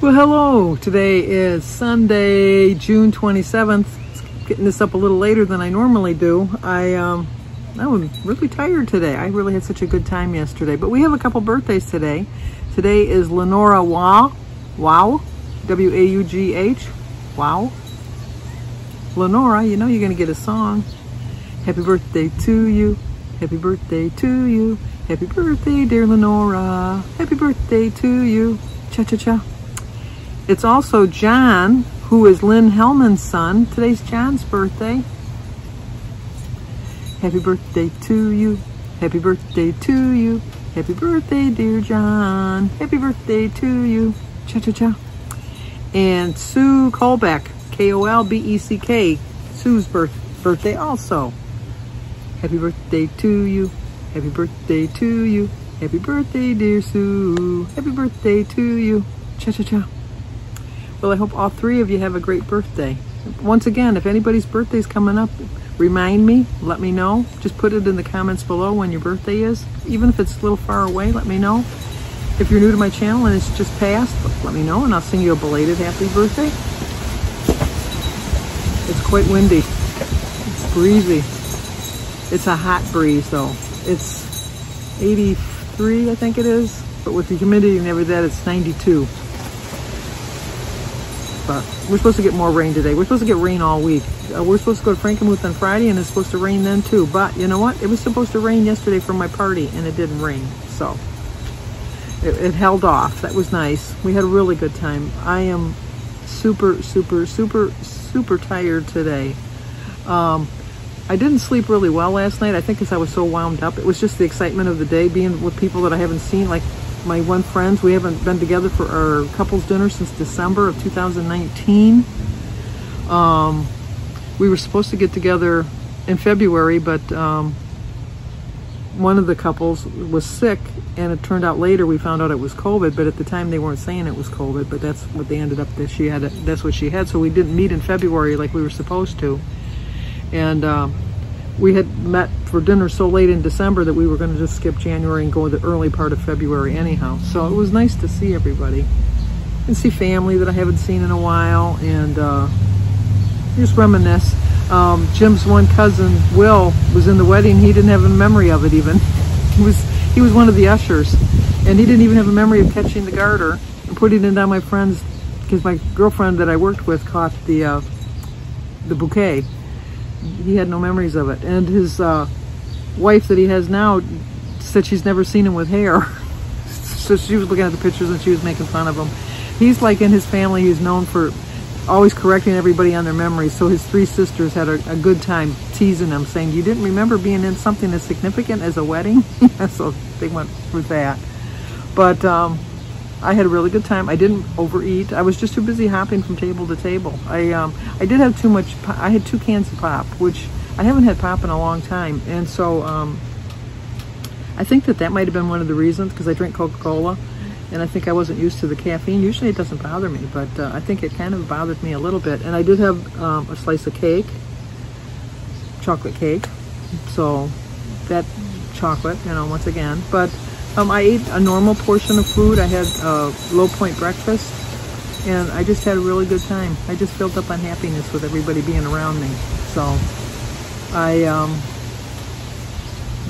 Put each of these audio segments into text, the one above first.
hello. Today is Sunday, June 27th. Getting this up a little later than I normally do. I, um, I'm really tired today. I really had such a good time yesterday. But we have a couple birthdays today. Today is Lenora Waugh. Waugh. W-A-U-G-H. Waugh. Lenora, you know you're going to get a song. Happy birthday to you. Happy birthday to you. Happy birthday, dear Lenora. Happy birthday to you. Cha-cha-cha. It's also John, who is Lynn Hellman's son. Today's John's birthday. Happy birthday to you. Happy birthday to you. Happy birthday, dear John. Happy birthday to you. Cha-cha-cha. And Sue Kolbeck, K-O-L-B-E-C-K. Sue's birth birthday also. Happy birthday to you. Happy birthday to you. Happy birthday, dear Sue. Happy birthday to you. Cha-cha-cha. Well, I hope all three of you have a great birthday. Once again, if anybody's birthday is coming up, remind me, let me know. Just put it in the comments below when your birthday is. Even if it's a little far away, let me know. If you're new to my channel and it's just passed, let me know and I'll sing you a belated happy birthday. It's quite windy. It's breezy. It's a hot breeze though. It's 83, I think it is. But with the humidity and everything, it's 92 but we're supposed to get more rain today. We're supposed to get rain all week. Uh, we're supposed to go to Frankenmuth on Friday and it's supposed to rain then too. But you know what? It was supposed to rain yesterday for my party and it didn't rain. So it, it held off. That was nice. We had a really good time. I am super, super, super, super tired today. Um, I didn't sleep really well last night. I think because I was so wound up. It was just the excitement of the day, being with people that I haven't seen. Like my one friends. We haven't been together for our couples dinner since December of 2019. Um, we were supposed to get together in February, but um, one of the couples was sick, and it turned out later we found out it was COVID. But at the time they weren't saying it was COVID, but that's what they ended up that she had. That's what she had. So we didn't meet in February like we were supposed to, and. Uh, we had met for dinner so late in December that we were going to just skip January and go to the early part of February anyhow. So it was nice to see everybody and see family that I haven't seen in a while and uh, just reminisce. Um, Jim's one cousin, Will, was in the wedding. He didn't have a memory of it even. he was he was one of the ushers and he didn't even have a memory of catching the garter and putting it on my friend's because my girlfriend that I worked with caught the uh, the bouquet he had no memories of it. And his uh, wife that he has now said she's never seen him with hair. so she was looking at the pictures and she was making fun of him. He's like in his family, he's known for always correcting everybody on their memories. So his three sisters had a, a good time teasing him, saying, you didn't remember being in something as significant as a wedding? so they went with that. But um, I had a really good time. I didn't overeat. I was just too busy hopping from table to table. I um, I did have too much. I had two cans of pop, which I haven't had pop in a long time, and so um, I think that that might have been one of the reasons because I drink Coca-Cola, and I think I wasn't used to the caffeine. Usually it doesn't bother me, but uh, I think it kind of bothered me a little bit. And I did have um, a slice of cake, chocolate cake, so that chocolate, you know, once again, but um, I ate a normal portion of food. I had a low point breakfast and I just had a really good time. I just filled up on happiness with everybody being around me. So I, um,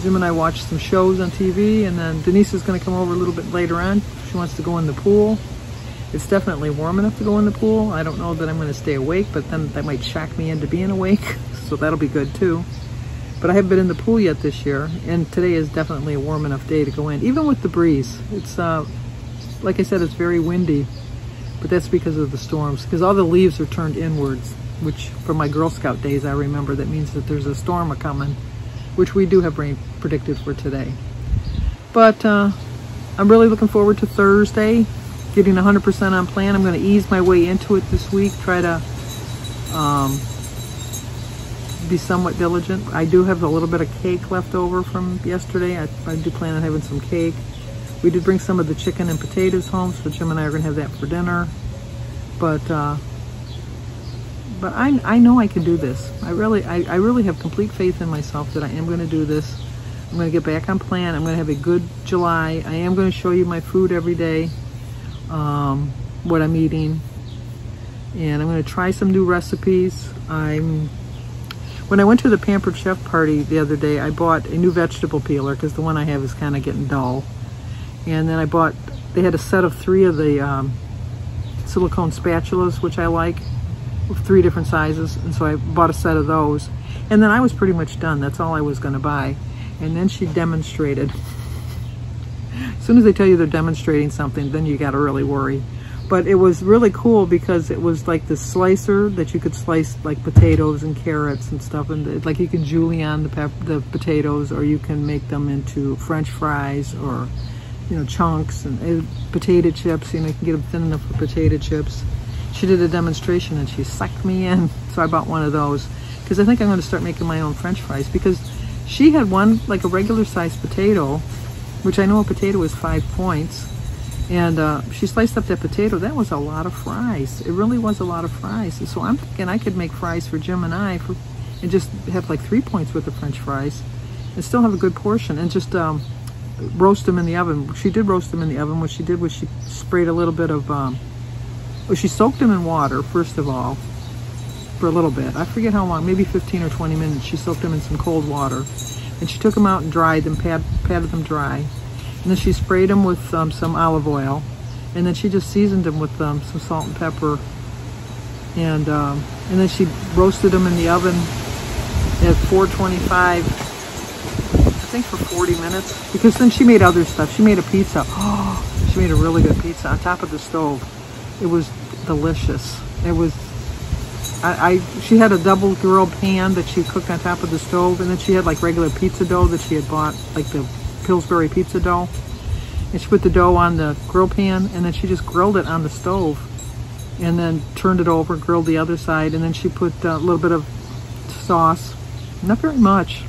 Jim and I watched some shows on TV and then Denise is going to come over a little bit later on. She wants to go in the pool. It's definitely warm enough to go in the pool. I don't know that I'm going to stay awake, but then that might shock me into being awake. So that'll be good too. But I haven't been in the pool yet this year, and today is definitely a warm enough day to go in, even with the breeze. It's, uh, like I said, it's very windy, but that's because of the storms, because all the leaves are turned inwards, which from my Girl Scout days I remember that means that there's a storm a coming, which we do have rain predicted for today. But uh, I'm really looking forward to Thursday, getting 100% on plan. I'm going to ease my way into it this week, try to um, be somewhat diligent. I do have a little bit of cake left over from yesterday. I, I do plan on having some cake. We did bring some of the chicken and potatoes home, so Jim and I are going to have that for dinner. But uh, but I, I know I can do this. I really I, I really have complete faith in myself that I am going to do this. I'm going to get back on plan. I'm going to have a good July. I am going to show you my food every day. Um, what I'm eating. And I'm going to try some new recipes. I'm when I went to the Pampered Chef party the other day, I bought a new vegetable peeler because the one I have is kind of getting dull. And then I bought, they had a set of three of the um, silicone spatulas, which I like, three different sizes. And so I bought a set of those. And then I was pretty much done. That's all I was going to buy. And then she demonstrated. as soon as they tell you they're demonstrating something, then you got to really worry. But it was really cool because it was like the slicer that you could slice like potatoes and carrots and stuff. And like you can julienne the, the potatoes or you can make them into french fries or, you know, chunks and uh, potato chips. You know, you can get them thin enough for potato chips. She did a demonstration and she sucked me in. So I bought one of those because I think I'm going to start making my own french fries because she had one like a regular sized potato, which I know a potato is five points and uh, she sliced up that potato. That was a lot of fries. It really was a lot of fries. So I'm thinking I could make fries for Jim and I for, and just have like three points worth of french fries and still have a good portion and just um, roast them in the oven. She did roast them in the oven. What she did was she sprayed a little bit of, um, well, she soaked them in water, first of all, for a little bit. I forget how long, maybe 15 or 20 minutes. She soaked them in some cold water. And she took them out and dried them, pad, patted them dry. And then she sprayed them with um, some olive oil. And then she just seasoned them with um, some salt and pepper. And, um, and then she roasted them in the oven at 425, I think for 40 minutes. Because then she made other stuff. She made a pizza. Oh, she made a really good pizza on top of the stove. It was delicious. It was I, I, she had a double grill pan that she cooked on top of the stove and then she had like regular pizza dough that she had bought like the Pillsbury pizza dough. And she put the dough on the grill pan and then she just grilled it on the stove and then turned it over, grilled the other side, and then she put a little bit of sauce, not very much,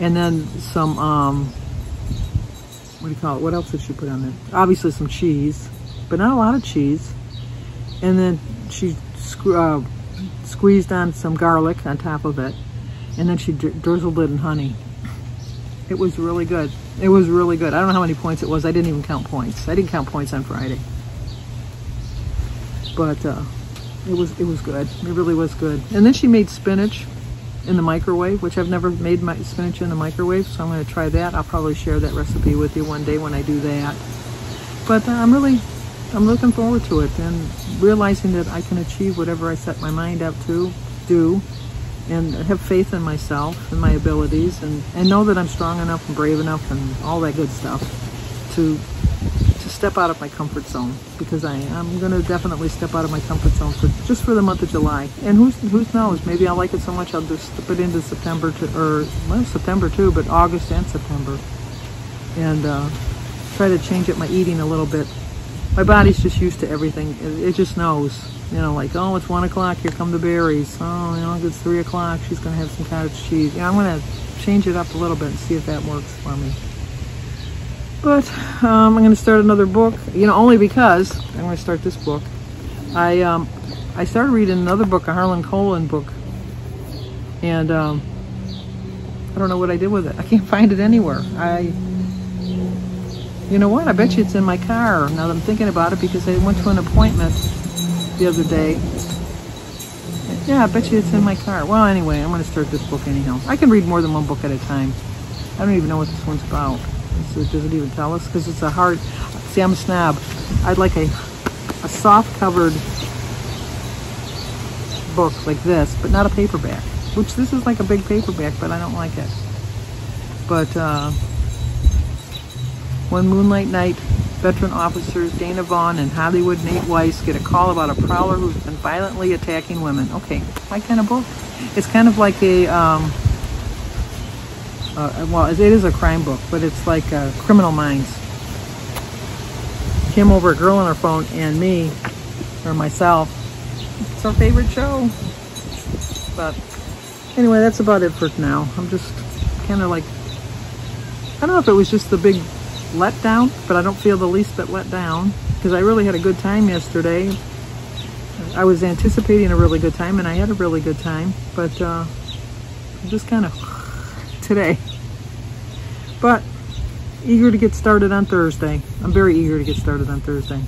and then some, um, what do you call it? What else did she put on there? Obviously some cheese, but not a lot of cheese. And then she uh, squeezed on some garlic on top of it, and then she drizzled it in honey. It was really good. It was really good. I don't know how many points it was. I didn't even count points. I didn't count points on Friday. But uh, it was it was good. It really was good. And then she made spinach in the microwave, which I've never made my spinach in the microwave, so I'm going to try that. I'll probably share that recipe with you one day when I do that. But uh, I'm really, I'm looking forward to it and realizing that I can achieve whatever I set my mind up to do and have faith in myself and my abilities and, and know that I'm strong enough and brave enough and all that good stuff to to step out of my comfort zone because I am going to definitely step out of my comfort zone for just for the month of July. And who's who knows? Maybe I'll like it so much I'll just slip it into September to or well September too but August and September. And uh, try to change up my eating a little bit. My body's just used to everything. It, it just knows you know, like, oh, it's one o'clock, here come the berries. Oh, you know, it's three o'clock, she's going to have some cottage cheese. Yeah, I'm going to change it up a little bit and see if that works for me. But um, I'm going to start another book, you know, only because I'm going to start this book. I um, I started reading another book, a Harlan Coben book, and um, I don't know what I did with it. I can't find it anywhere. I, you know what? I bet you it's in my car. Now that I'm thinking about it, because I went to an appointment the other day. Yeah, I bet you it's in my car. Well, anyway, I'm going to start this book anyhow. I can read more than one book at a time. I don't even know what this one's about. So doesn't even tell us? Because it's a hard... See, I'm a snob. I'd like a, a soft-covered book like this, but not a paperback. Which this is like a big paperback, but I don't like it. But, uh... One Moonlight Night Veteran officers Dana Vaughn and Hollywood Nate Weiss get a call about a prowler who's been violently attacking women. Okay, my kind of book. It's kind of like a, um, uh, well, it is a crime book, but it's like uh, Criminal Minds. Kim over a girl on her phone and me, or myself. It's our favorite show. But anyway, that's about it for now. I'm just kind of like, I don't know if it was just the big let down, but I don't feel the least bit let down because I really had a good time yesterday. I was anticipating a really good time and I had a really good time, but uh, just kind of today. But eager to get started on Thursday. I'm very eager to get started on Thursday.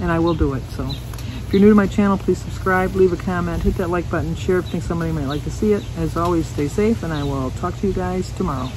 and I will do it. So if you're new to my channel, please subscribe, leave a comment, hit that like button, share if you think somebody might like to see it. As always, stay safe, and I will talk to you guys tomorrow.